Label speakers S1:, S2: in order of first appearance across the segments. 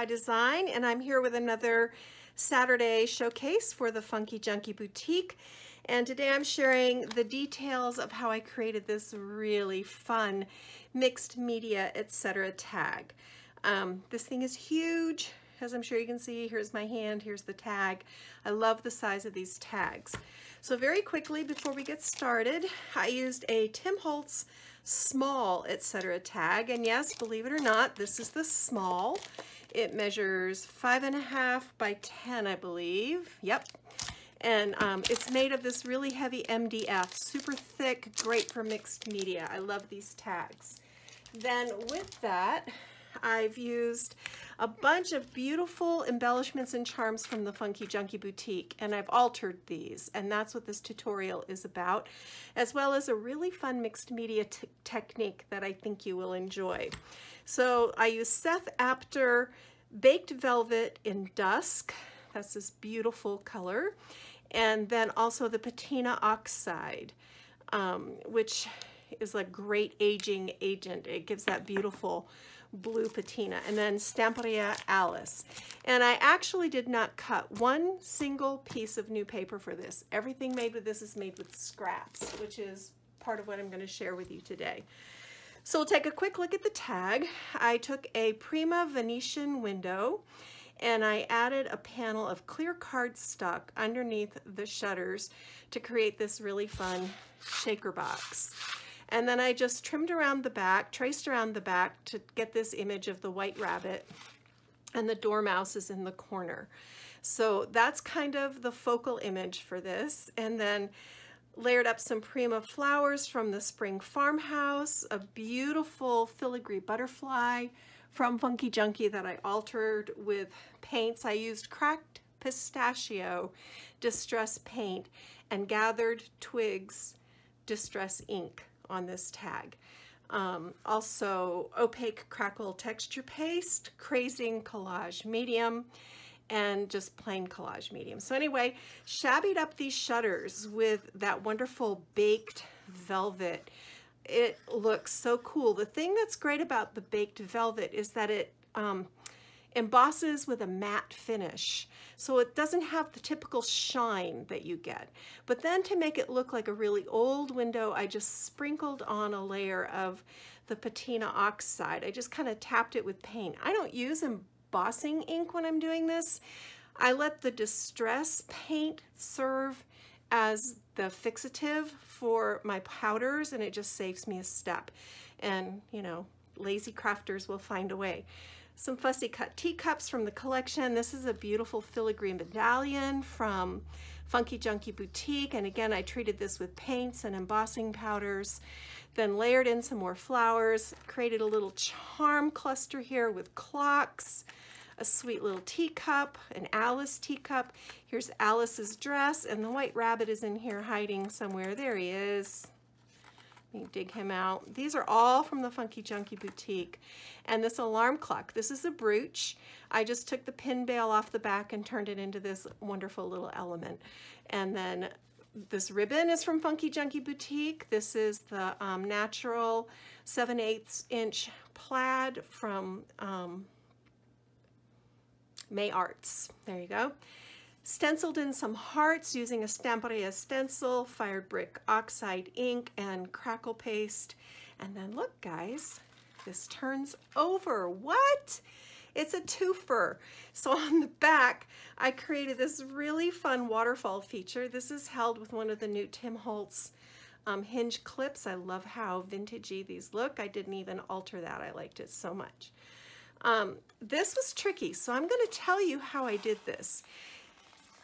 S1: by Design and I'm here with another Saturday showcase for the Funkie Junkie Boutique and today I'm sharing the details of how I created this really fun mixed media etc tag. Um, this thing is huge as I'm sure you can see here's my hand here's the tag I love the size of these tags so very quickly before we get started I used a Tim Holtz small, etc. tag. And yes, believe it or not, this is the small. It measures five and a half by 10, I believe. Yep. And um, it's made of this really heavy MDF, super thick, great for mixed media. I love these tags. Then with that, I've used a bunch of beautiful embellishments and charms from the Funkie Junkie Boutique, and I've altered these, and that's what this tutorial is about, as well as a really fun mixed media technique that I think you will enjoy. So I use Seth Apter Baked Velvet in Dusk. That's this beautiful color. And then also the Patina Oxide, um, which is a great aging agent. It gives that beautiful blue patina, and then Stamperia Alice. And I actually did not cut one single piece of new paper for this. Everything made with this is made with scraps, which is part of what I'm going to share with you today. So we'll take a quick look at the tag. I took a Prima Venetian window and I added a panel of clear cardstock underneath the shutters to create this really fun shaker box. And then I just trimmed around the back, traced around the back to get this image of the white rabbit and the dormouse is in the corner. So that's kind of the focal image for this. And then layered up some Prima flowers from the Spring Farmhouse, a beautiful filigree butterfly from Funkie Junkie that I altered with paints. I used cracked pistachio distress paint and gathered twigs distress ink on this tag. Um, also opaque crackle texture paste, crazing collage medium, and just plain collage medium. So anyway, shabbied up these shutters with that wonderful baked velvet. It looks so cool. The thing that's great about the baked velvet is that it um, embosses with a matte finish. So it doesn't have the typical shine that you get. But then to make it look like a really old window, I just sprinkled on a layer of the patina oxide. I just kind of tapped it with paint. I don't use embossing ink when I'm doing this. I let the distress paint serve as the fixative for my powders and it just saves me a step. And, you know, lazy crafters will find a way some fussy cut teacups from the collection. This is a beautiful filigree medallion from Funkie Junkie Boutique. And again, I treated this with paints and embossing powders, then layered in some more flowers, created a little charm cluster here with clocks, a sweet little teacup, an Alice teacup. Here's Alice's dress, and the white rabbit is in here hiding somewhere. There he is. Let me dig him out. These are all from the Funkie Junkie Boutique. And this alarm clock, this is a brooch. I just took the pin bail off the back and turned it into this wonderful little element. And then this ribbon is from Funkie Junkie Boutique. This is the um, natural 7 8 inch plaid from um, May Arts. There you go stenciled in some hearts using a Stamperia stencil, fired brick oxide ink, and crackle paste. And then look, guys, this turns over. What? It's a twofer. So on the back, I created this really fun waterfall feature. This is held with one of the new Tim Holtz um, hinge clips. I love how vintagey these look. I didn't even alter that. I liked it so much. Um, this was tricky, so I'm going to tell you how I did this.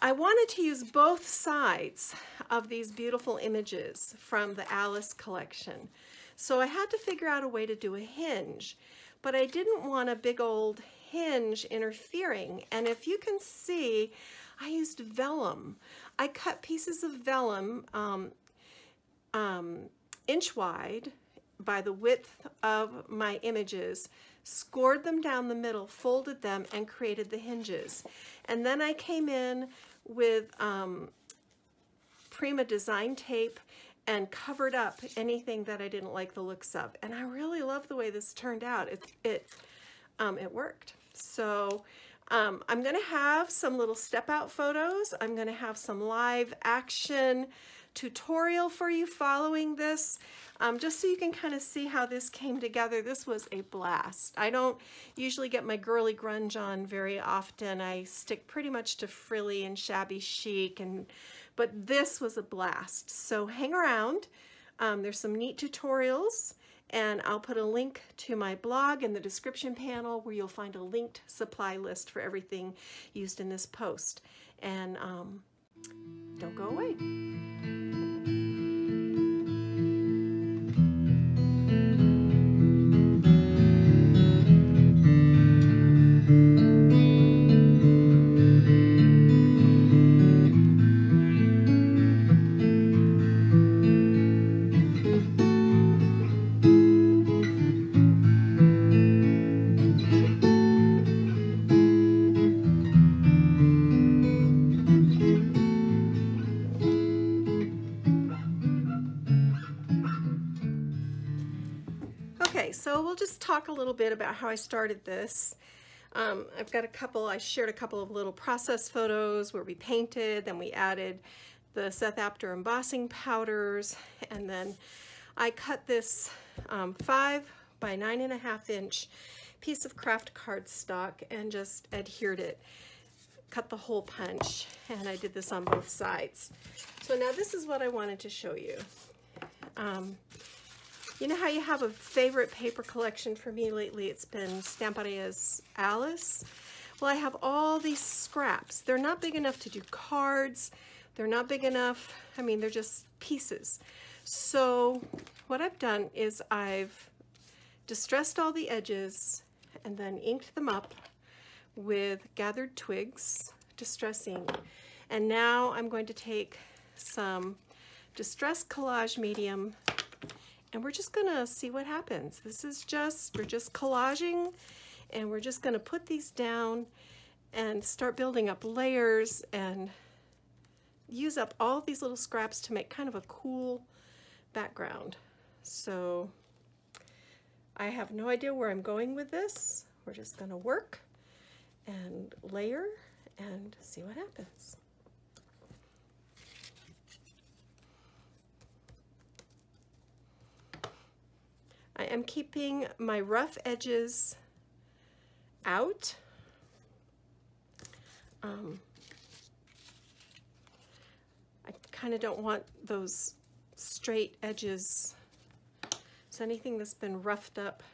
S1: I wanted to use both sides of these beautiful images from the Alice collection. So I had to figure out a way to do a hinge, but I didn't want a big old hinge interfering. And if you can see, I used vellum. I cut pieces of vellum um, um, inch wide by the width of my images, scored them down the middle, folded them, and created the hinges. And then I came in with um, Prima design tape and covered up anything that I didn't like the looks of. And I really love the way this turned out. It, it, um, it worked. So um, I'm going to have some little step out photos. I'm going to have some live action tutorial for you following this. Um, just so you can kind of see how this came together. This was a blast. I don't usually get my girly grunge on very often. I stick pretty much to frilly and shabby chic, and but this was a blast. So hang around. Um, there's some neat tutorials and I'll put a link to my blog in the description panel where you'll find a linked supply list for everything used in this post. And um, don't go away. So we'll just talk a little bit about how I started this. Um, I've got a couple, I shared a couple of little process photos where we painted, then we added the Seth Apter embossing powders, and then I cut this um, five by nine and a half inch piece of craft cardstock and just adhered it. Cut the hole punch, and I did this on both sides. So now this is what I wanted to show you. Um, you know how you have a favorite paper collection for me lately? It's been Stamperia's Alice. Well, I have all these scraps. They're not big enough to do cards. They're not big enough. I mean, they're just pieces. So what I've done is I've distressed all the edges and then inked them up with gathered twigs, distress ink. And now I'm going to take some distress collage medium and we're just gonna see what happens. This is just, we're just collaging and we're just gonna put these down and start building up layers and use up all these little scraps to make kind of a cool background. So I have no idea where I'm going with this. We're just gonna work and layer and see what happens. I am keeping my rough edges out. Um, I kind of don't want those straight edges. So anything that's been roughed up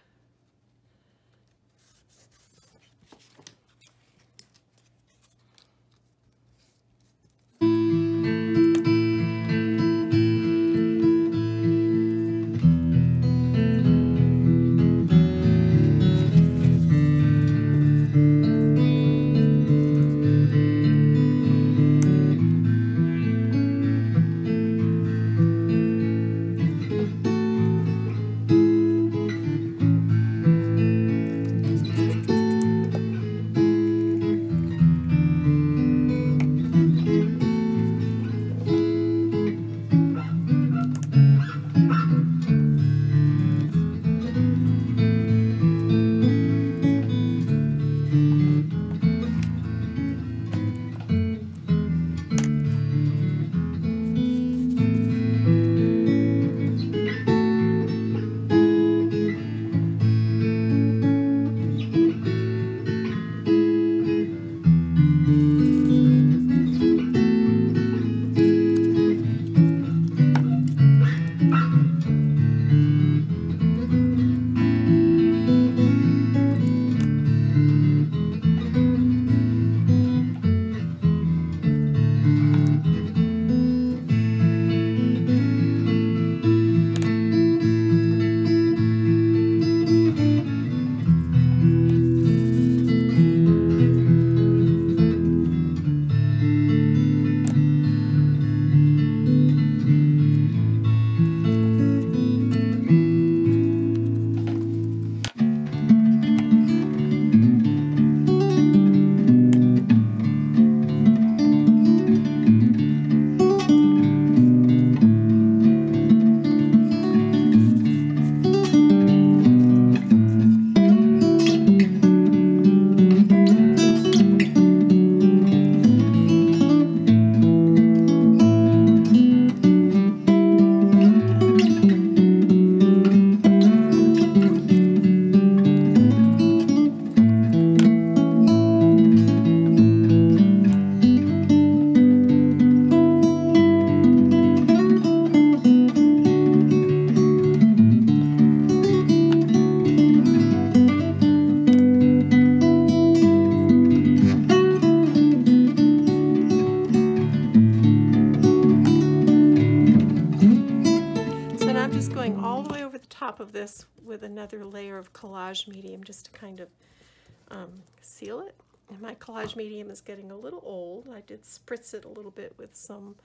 S1: spritz it a little bit with some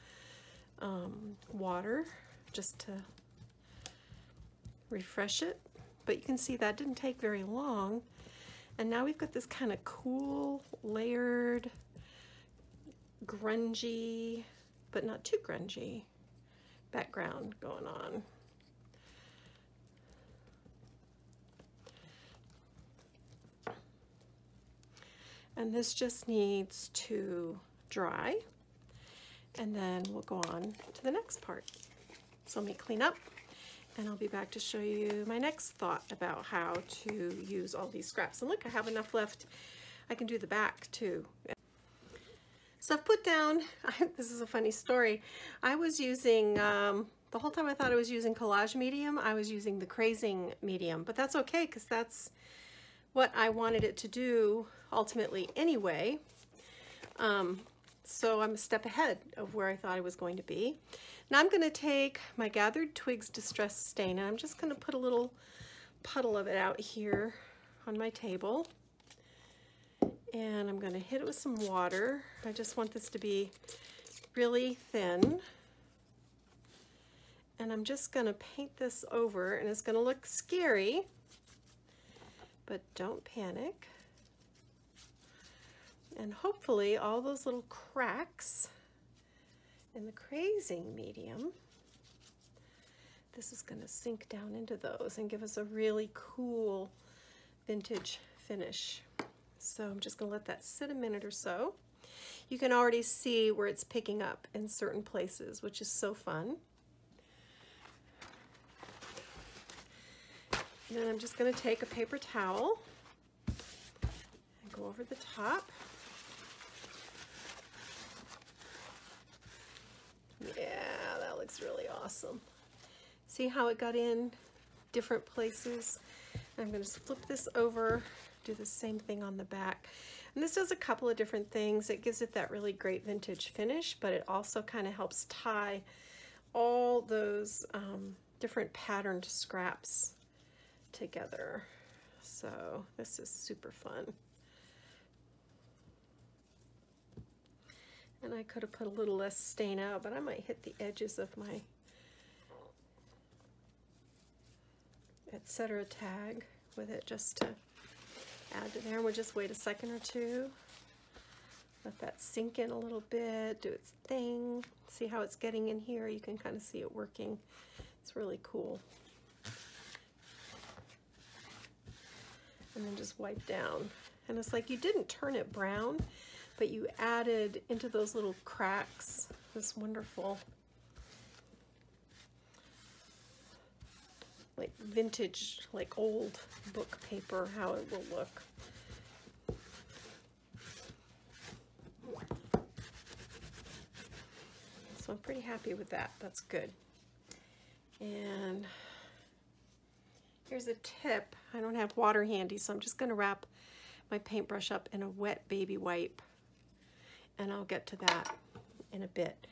S1: um, water just to refresh it. But you can see that didn't take very long. And now we've got this kind of cool, layered, grungy, but not too grungy background going on. And this just needs to dry and then we'll go on to the next part. So let me clean up and I'll be back to show you my next thought about how to use all these scraps. And look, I have enough left. I can do the back too. So I've put down, this is a funny story. I was using, um, the whole time I thought I was using collage medium, I was using the crazing medium, but that's okay because that's what I wanted it to do ultimately anyway. Um, so I'm a step ahead of where I thought I was going to be. Now I'm going to take my Gathered Twigs Distress Stain and I'm just going to put a little puddle of it out here on my table. And I'm going to hit it with some water. I just want this to be really thin. And I'm just going to paint this over and it's going to look scary, but don't panic. And hopefully all those little cracks in the crazing medium, this is going to sink down into those and give us a really cool vintage finish. So I'm just going to let that sit a minute or so. You can already see where it's picking up in certain places, which is so fun. And then I'm just going to take a paper towel and go over the top. Yeah, that looks really awesome. See how it got in different places? I'm going to flip this over, do the same thing on the back. And this does a couple of different things. It gives it that really great vintage finish, but it also kind of helps tie all those um, different patterned scraps together. So this is super fun. And I could have put a little less stain out, but I might hit the edges of my etc. tag with it just to add to there. We'll just wait a second or two. Let that sink in a little bit, do its thing. See how it's getting in here? You can kind of see it working. It's really cool. And then just wipe down. And it's like you didn't turn it brown, but you added into those little cracks this wonderful like vintage, like old book paper, how it will look. So I'm pretty happy with that. That's good. And here's a tip. I don't have water handy, so I'm just going to wrap my paintbrush up in a wet baby wipe and I'll get to that in a bit.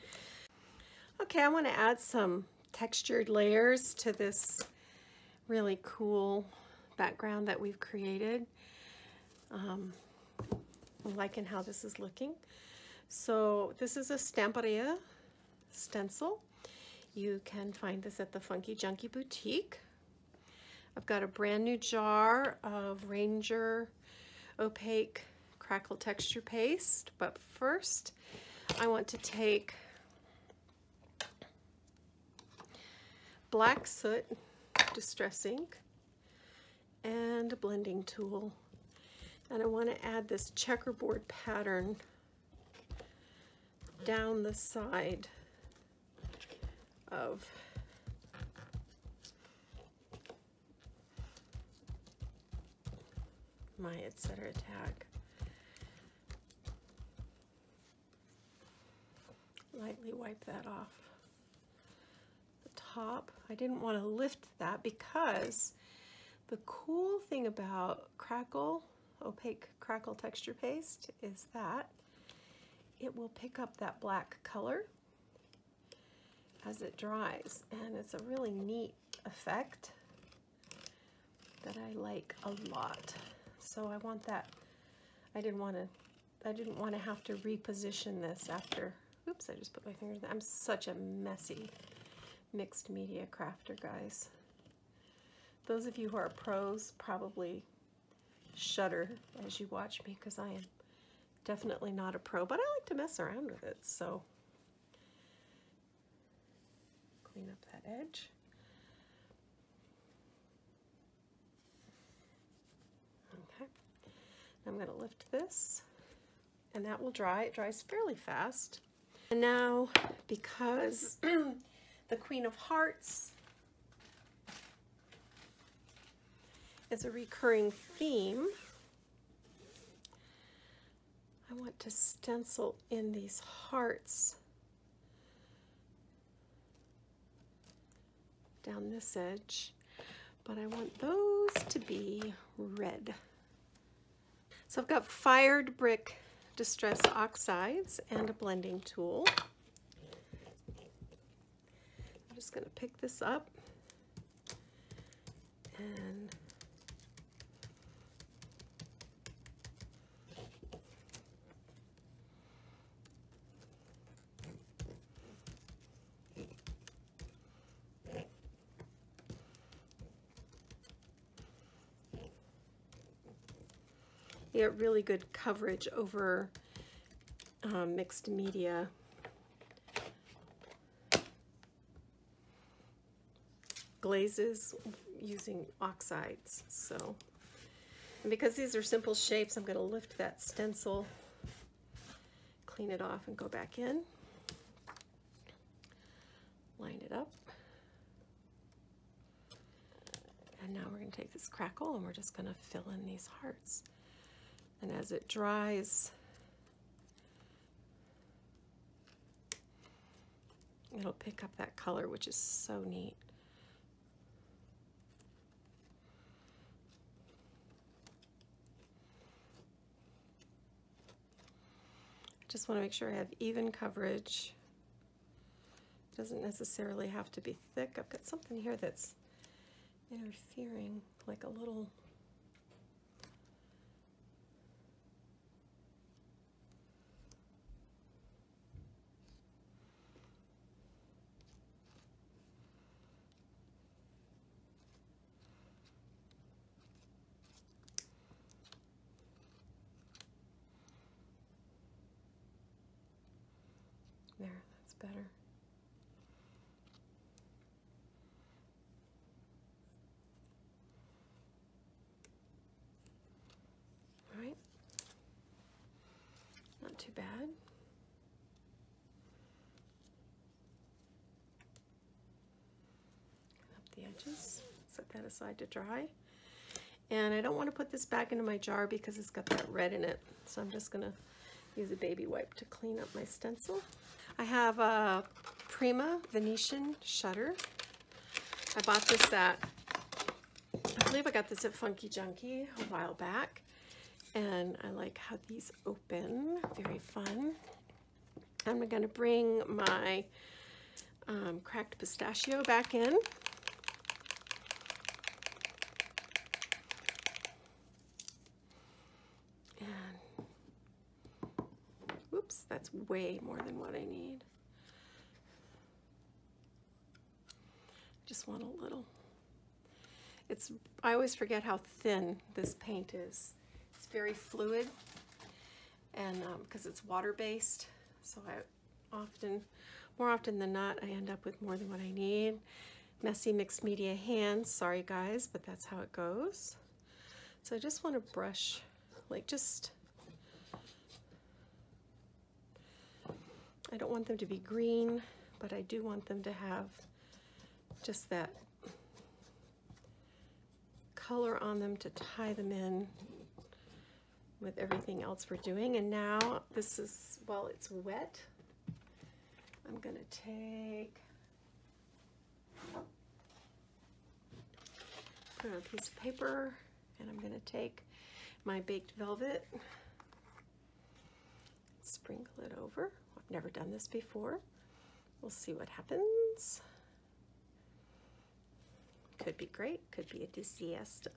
S1: Okay, I want to add some textured layers to this really cool background that we've created. Um, I'm liking how this is looking. So this is a Stamperia stencil. You can find this at the Funkie Junkie Boutique. I've got a brand new jar of Ranger opaque crackle texture paste, but first I want to take black soot distress ink and a blending tool and I want to add this checkerboard pattern down the side of my etc. tag. Lightly wipe that off the top. I didn't want to lift that because the cool thing about crackle, opaque crackle texture paste is that it will pick up that black color as it dries and it's a really neat effect that I like a lot. So I want that, I didn't want to, I didn't want to have to reposition this after, oops, I just put my fingers, I'm such a messy mixed media crafter, guys. Those of you who are pros probably shudder as you watch me because I am definitely not a pro, but I like to mess around with it, so clean up that edge. Okay, I'm going to lift this and that will dry. It dries fairly fast. And now, because the Queen of Hearts is a recurring theme, I want to stencil in these hearts down this edge, but I want those to be red. So I've got fired brick distress oxides and a blending tool. I'm just going to pick this up and get really good coverage over um, mixed media. glazes using oxides. So, and because these are simple shapes, I'm going to lift that stencil, clean it off, and go back in. Line it up. And now we're going to take this crackle and we're just going to fill in these hearts. And as it dries, it'll pick up that color, which is so neat. I just want to make sure I have even coverage. It doesn't necessarily have to be thick. I've got something here that's interfering, like a little There, that's better. All right. Not too bad. Up the edges. Set that aside to dry. And I don't want to put this back into my jar because it's got that red in it. So I'm just going to use a baby wipe to clean up my stencil. I have a Prima Venetian shutter. I bought this at, I believe I got this at Funkie Junkie a while back. And I like how these open, very fun. I'm gonna bring my um, cracked pistachio back in. Oops, that's way more than what I need. Just want a little. It's, I always forget how thin this paint is. It's very fluid and because um, it's water-based, so I often, more often than not, I end up with more than what I need. Messy mixed media hands, sorry guys, but that's how it goes. So I just want to brush, like just I don't want them to be green, but I do want them to have just that color on them to tie them in with everything else we're doing. And now this is, while it's wet, I'm going to take, put on a piece of paper, and I'm going to take my baked velvet, sprinkle it over I've never done this before. We'll see what happens. Could be great, could be a disaster.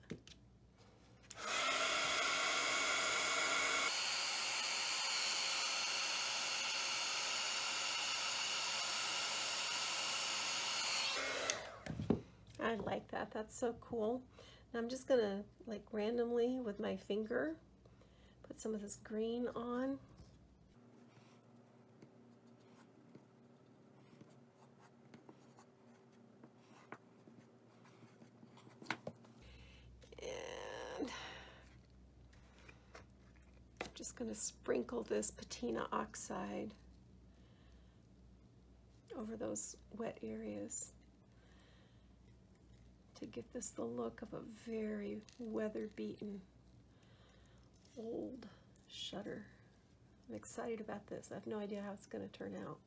S1: I like that. That's so cool. I'm just going to like randomly with my finger put some of this green on. And I'm just going to sprinkle this patina oxide over those wet areas to give this the look of a very weather-beaten old shutter. I'm excited about this. I have no idea how it's going to turn out.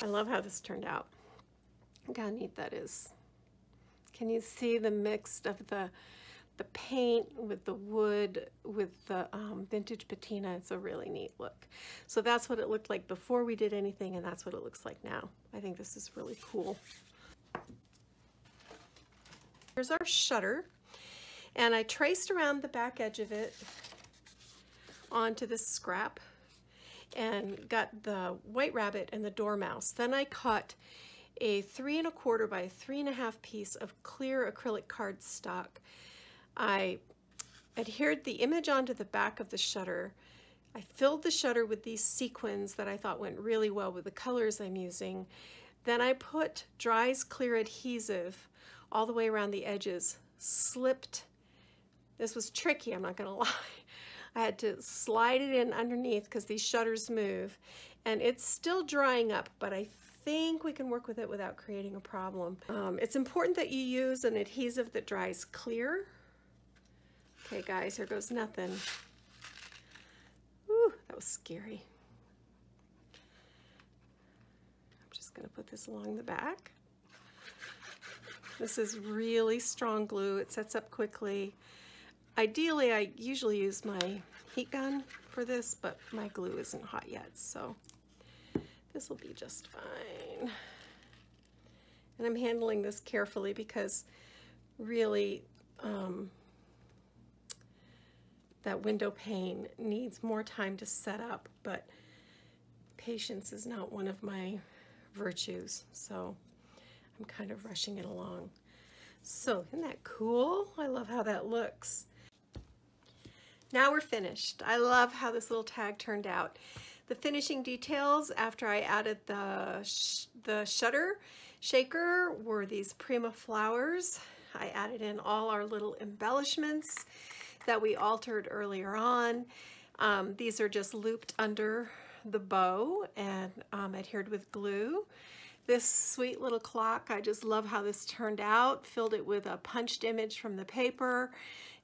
S1: I love how this turned out. Look how neat that is. Can you see the mix of the the paint with the wood with the um, vintage patina. It's a really neat look. So that's what it looked like before we did anything and that's what it looks like now. I think this is really cool. Here's our shutter and I traced around the back edge of it onto this scrap and got the white rabbit and the dormouse. Then I cut a three and a quarter by three and a half piece of clear acrylic cardstock I adhered the image onto the back of the shutter. I filled the shutter with these sequins that I thought went really well with the colors I'm using. Then I put Dries Clear Adhesive all the way around the edges, slipped. This was tricky, I'm not gonna lie. I had to slide it in underneath because these shutters move and it's still drying up, but I think we can work with it without creating a problem. Um, it's important that you use an adhesive that dries clear Okay, guys, here goes nothing. Ooh, that was scary. I'm just to put this along the back. This is really strong glue. It sets up quickly. Ideally, I usually use my heat gun for this, but my glue isn't hot yet, so this will be just fine. And I'm handling this carefully because really um, that window pane needs more time to set up, but patience is not one of my virtues, so I'm kind of rushing it along. So isn't that cool? I love how that looks. Now we're finished. I love how this little tag turned out. The finishing details after I added the, sh the shutter shaker were these Prima flowers. I added in all our little embellishments that we altered earlier on. Um, these are just looped under the bow and um, adhered with glue. This sweet little clock, I just love how this turned out. Filled it with a punched image from the paper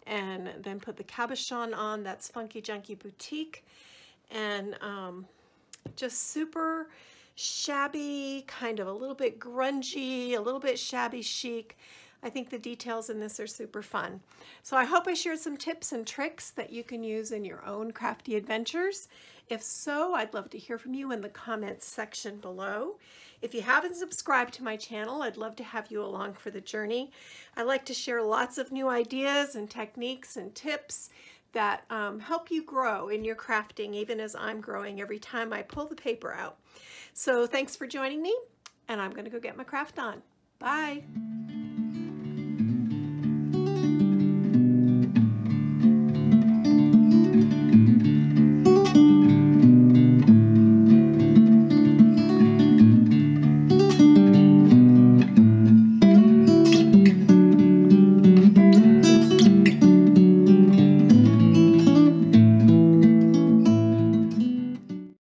S1: and then put the cabochon on. That's Funkie Junkie Boutique. And um, just super shabby, kind of a little bit grungy, a little bit shabby chic. I think the details in this are super fun. So I hope I shared some tips and tricks that you can use in your own crafty adventures. If so, I'd love to hear from you in the comments section below. If you haven't subscribed to my channel, I'd love to have you along for the journey. I like to share lots of new ideas and techniques and tips that um, help you grow in your crafting, even as I'm growing every time I pull the paper out. So thanks for joining me, and I'm gonna go get my craft on. Bye.